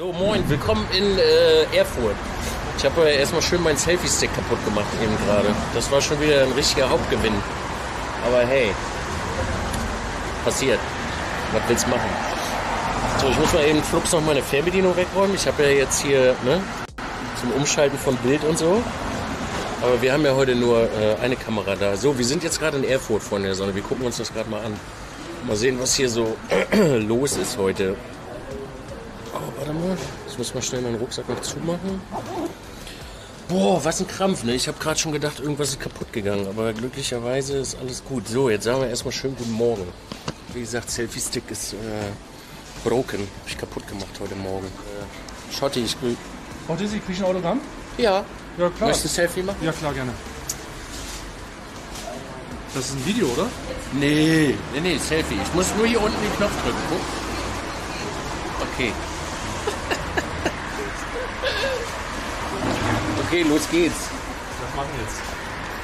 So, moin, willkommen in äh, Erfurt. Ich habe äh, erstmal schön meinen Selfie-Stick kaputt gemacht eben gerade. Das war schon wieder ein richtiger Hauptgewinn. Aber hey, passiert. Was willst du machen? So, ich muss mal eben flugs noch meine Fernbedienung wegräumen. Ich habe ja jetzt hier ne, zum Umschalten von Bild und so. Aber wir haben ja heute nur äh, eine Kamera da. So, wir sind jetzt gerade in Erfurt von der Sonne. Wir gucken uns das gerade mal an. Mal sehen, was hier so los ist heute. Oh, warte mal. Ich muss mal schnell meinen Rucksack noch zumachen. Boah, was ein Krampf, ne? Ich habe gerade schon gedacht, irgendwas ist kaputt gegangen. Aber glücklicherweise ist alles gut. So, jetzt sagen wir erstmal schön guten Morgen. Wie gesagt, Selfie-Stick ist äh, broken. Hab ich kaputt gemacht heute Morgen. Äh, Schotti, ich will... Frau Dizzy, krieg ich ein Autogramm? Ja. Ja, klar. Möchtest du ein Selfie machen? Ja, klar, gerne. Das ist ein Video, oder? Nee, nee, nee, Selfie. Ich muss nur hier unten den Knopf drücken. Guck. Okay. Okay, los geht's. Was machen wir jetzt?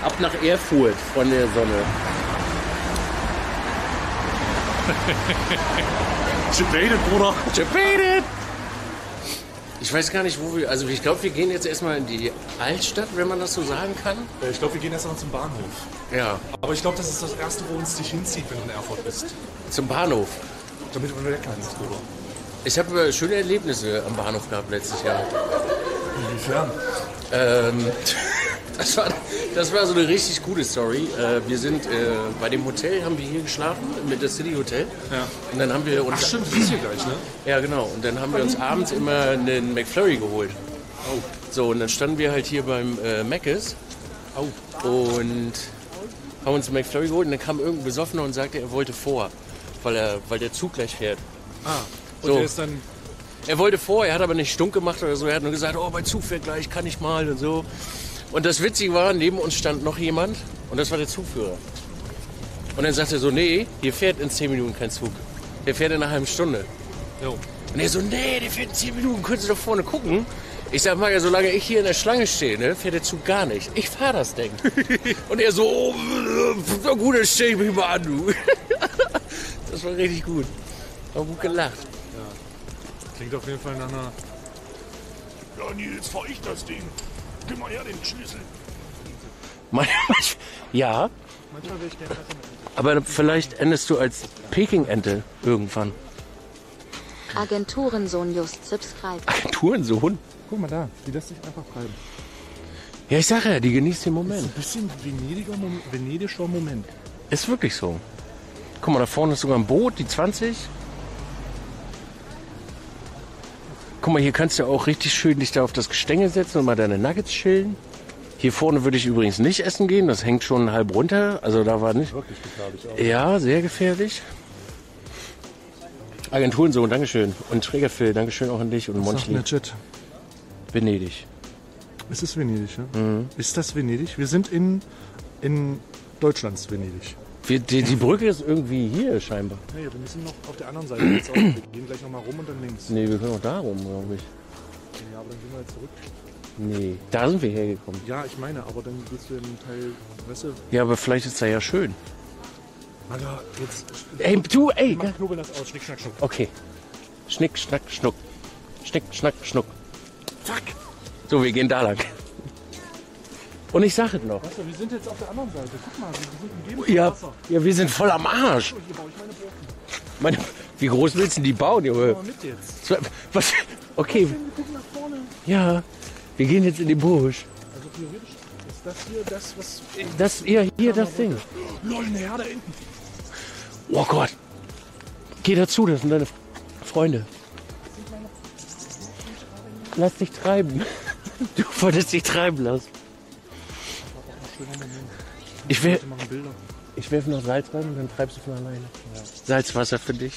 Ab nach Erfurt von der Sonne. Debated, Bruder. Debated! Ich weiß gar nicht, wo wir. Also, ich glaube, wir gehen jetzt erstmal in die Altstadt, wenn man das so sagen kann. Äh, Ich glaube, wir gehen erst mal zum Bahnhof. Ja, Aber ich glaube, das ist das Erste, wo uns dich hinzieht, wenn du in Erfurt bist. zum Bahnhof. Damit du weg kannst, Bruder. Ich habe äh, schöne Erlebnisse am Bahnhof gehabt letztes Jahr. Inwiefern? Ähm, das, war, das war so eine richtig gute Story. Äh, wir sind äh, bei dem Hotel, haben wir hier geschlafen, mit der City Hotel. Ja. Und dann haben wir uns. Ach stimmt, das ist hier gleich, ne? Ja, genau. Und dann haben wir uns abends immer einen McFlurry geholt. Oh. So, und dann standen wir halt hier beim äh, Mc's Oh. und haben uns einen McFlurry geholt. Und dann kam irgendein Besoffener und sagte, er wollte vor, weil, er, weil der Zug gleich fährt. Ah. Und So. der ist dann... Er wollte vor, er hat aber nicht stunk gemacht oder so. Er hat nur gesagt, oh, mein Zug fährt gleich, kann ich mal und so. Und das Witzige war, neben uns stand noch jemand und das war der Zugführer. Und dann sagte er so, nee, hier fährt in 10 Minuten kein Zug. Der fährt in einer halben Stunde. Jo. Und er so, nee, der fährt in 10 Minuten, können Sie doch vorne gucken. Ich sag mal, ja, solange ich hier in der Schlange stehe, ne, fährt der Zug gar nicht. Ich fahr das Ding. und er so, oh, na gut, dann stell ich mich mal an, du. das war richtig gut. War gut gelacht. Klingt auf jeden Fall nach einer... Ja, Nils, fahr ich das Ding. Gib mal her den Schlüssel. Ja, Manchmal will ich gerne aber vielleicht endest du als Peking-Ente irgendwann. Agenturensohn Just subscribe. Agenturensohn? Guck mal da, die lässt sich einfach treiben. Ja, ich sag ja, die genießt den Moment. Ein bisschen Venediger Moment, venedischer Moment. Ist wirklich so. Guck mal, da vorne ist sogar ein Boot, die 20. Guck mal, hier kannst du auch richtig schön dich da auf das Gestänge setzen und mal deine Nuggets chillen. Hier vorne würde ich übrigens nicht essen gehen, das hängt schon halb runter. Also da war nicht. Wirklich gefährlich auch. Ja, sehr gefährlich. Agenturensohn, Dankeschön. Und Trägerphil, Dankeschön auch an dich und Monchli. mir, Chat. Venedig. Es ist Venedig, ne? Mhm. Ist das Venedig? Wir sind in, in Deutschlands Venedig. Wir, die, die Brücke ist irgendwie hier scheinbar. Nee, wir müssen noch auf der anderen Seite jetzt auch. Wir gehen gleich nochmal rum und dann links. Nee, wir können auch da rum, glaube ich. Ja, aber dann gehen wir jetzt zurück. Nee, da sind wir hergekommen. Ja, ich meine, aber dann gehst du in den Teil, weißt du, Ja, aber vielleicht ist da ja schön. Alter, jetzt Ey, du, ey. mach Knubbeln das aus, schnick, schnack, schnuck. Okay. Schnick, schnack, schnuck. Schnick, schnack, schnuck. Fuck. So, wir gehen da lang. Und ich sage es noch. Weißt du, wir sind jetzt auf der anderen Seite. Guck mal, wir sind umgeben Ja, Wasser. ja, wir sind voll am Arsch. Hier baue ich meine Burgen. Meine, wie groß willst du denn die bauen, Junge? Mit jetzt. Was? Okay, ja. Wir gehen jetzt in den Busch. Also theoretisch ist das hier das, was... Das, ja, hier das Ding. Lol, eine Herde hinten. Oh Gott. Geh dazu, das sind deine Freunde. Lass dich treiben. Du wolltest dich treiben lassen. Ich, Bilder. ich werfe noch Salz rein und dann treibst du von alleine. Salzwasser für dich.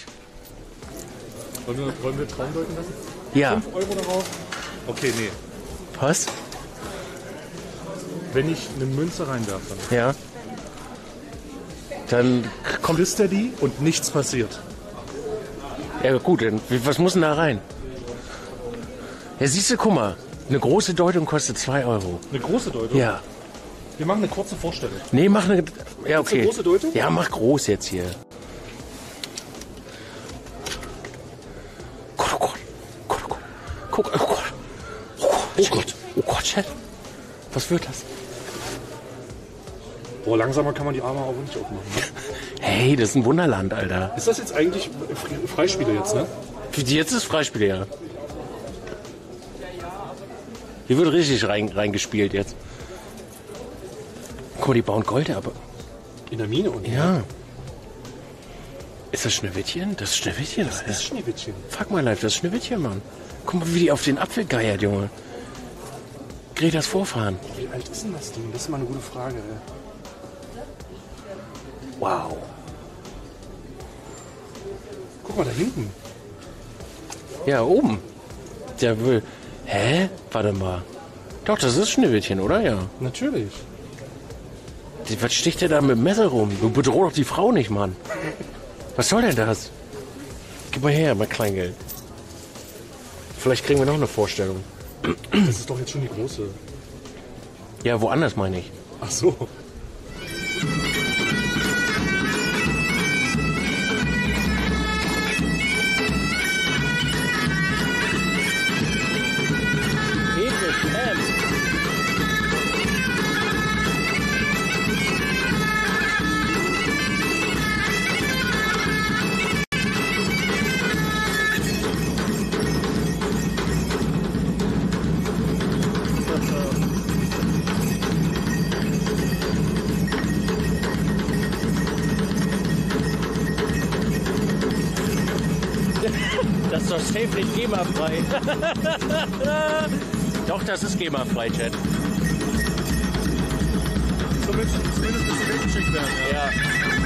Wollen wir, wollen wir Traum deuten lassen? Ja. 5 Euro darauf? Okay, nee. Was? Wenn ich eine Münze reinwerfe, Ja. Dann kommt. frisst er die und nichts passiert. Ja, gut, dann, was muss denn da rein? Ja, siehst du, guck mal. Eine große Deutung kostet 2 Euro. Eine große Deutung? Ja. Wir machen eine kurze Vorstellung. Nee, mach eine. Ja, okay. große Deutung? Ja, mach groß jetzt hier. Gott, oh Gott. Gott, oh Gott. Oh Gott, oh Gott, Chat. Was wird das? Boah, langsamer kann man die Arme auch nicht aufmachen. Ne? Hey, das ist ein Wunderland, Alter. Ist das jetzt eigentlich Fre- Freispiele jetzt, ne? Jetzt ist Freispiel, ja. Hier wird richtig rein, reingespielt jetzt. Mal, die bauen Gold ab. In der Mine und Ja. Ist das Schneewittchen? Das ist Schneewittchen, Das Alter. ist Schneewittchen. Fuck my life, das ist Schneewittchen, Mann. Guck mal, wie die auf den Apfel geiert, Junge. Gretas Vorfahren. Wie alt ist denn das Ding? Das ist mal eine gute Frage. Wow. Guck mal da hinten. Ja, oben. Der will. Hä? Warte mal. Doch, das ist Schneewittchen, oder? Ja. Natürlich. Was sticht der da mit dem Messer rum? Du bedrohst doch die Frau nicht, Mann. Was soll denn das? Gib mal her, mein Kleingeld. Vielleicht kriegen wir noch eine Vorstellung. Das ist doch jetzt schon die große. Ja, woanders meine ich. Ach so. Doch safe nicht GEMA-frei. doch, das ist GEMA-frei, Chat. Zumindest, zumindest müssen wir weggeschickt werden. Ja. Ja.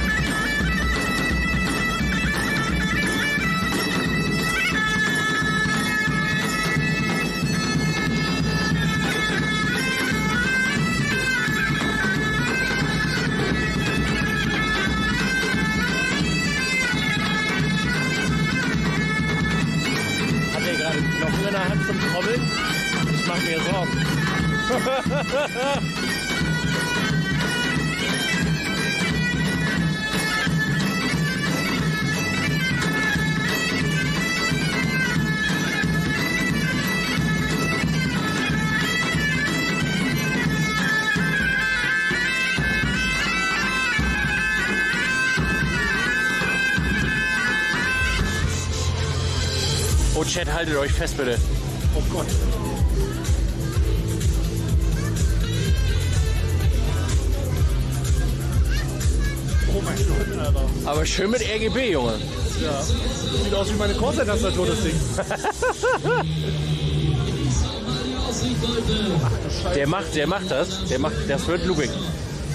Hat er gerade Knochen in der Hand zum Trommeln? Ich mache mir Sorgen. Oh, Chat, haltet euch fest, bitte. Oh Gott. Oh mein Gott, Alter. Aber schön mit RGB, Junge. Ja. Sieht aus wie meine Corsair-Tastatur, das Ding. Der macht, der macht das. Der macht, das wird Lubik.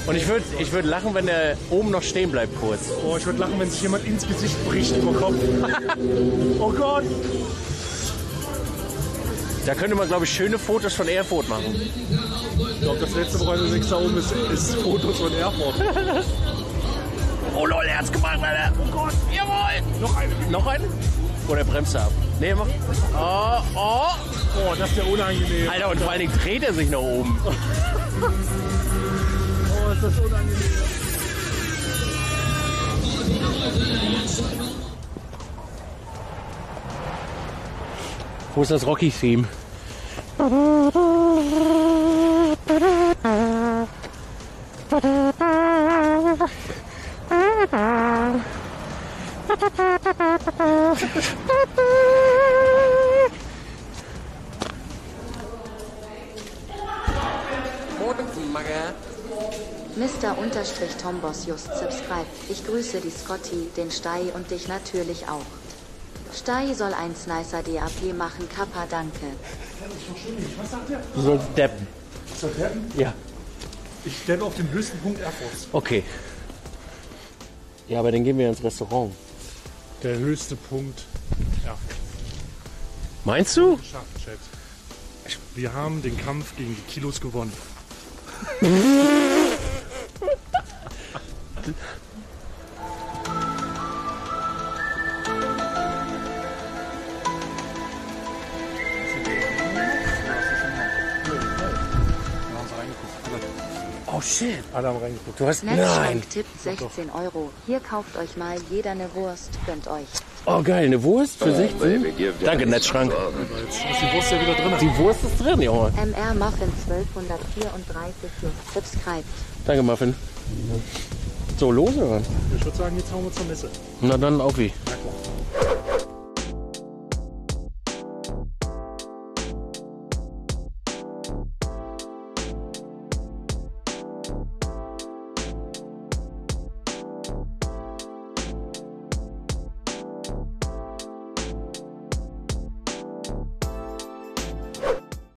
Und ich würde ich würd lachen, wenn der oben noch stehen bleibt kurz. Oh, ich würde lachen, wenn sich jemand ins Gesicht bricht über Kopf. oh Gott. Da könnte man, glaube ich, schöne Fotos von Erfurt machen. Ich glaube, das letzte, woran du denkst, da oben ist, ist Fotos von Erfurt. Oh lol, er hat's gemacht, Alter. Oh Gott, jawohl. Noch eine. Noch einen? Oder bremst er ab? Nee, mach. Oh, oh. Oh, das ist ja unangenehm. Alter, und vor allen Dingen dreht er sich nach oben. Oh, ist das unangenehm. Wo ist das Rocky-Theme? Unterstrich Tombos just subscribe. Ich grüße die Scotty, den Stei und dich natürlich auch. Stei soll ein nicer DAP machen, Kappa, danke. Was sagt der? Du sollst deppen. Soll der? Ja. Ich stelle auf den höchsten Punkt Erfurts. Okay. Ja, aber dann gehen wir ins Restaurant. Der höchste Punkt Erfurt. Meinst du? Geschafft, Chat. Wir haben den Kampf gegen die Kilos gewonnen. haben reingeguckt. Du hast. Nein. Netzschrank tippt 16 Euro. Hier kauft euch mal jeder eine Wurst, gönnt euch. Oh geil, eine Wurst für 16? Baby, Danke, Netzschrank. die Wurst ja wieder drin. Die Wurst ist drin, Junge. MR Muffin 1234 Just subscribed. Danke, Muffin. So, los oder? Ich würde sagen, jetzt hauen wir zur Messe. Na dann auf wie. Na klar.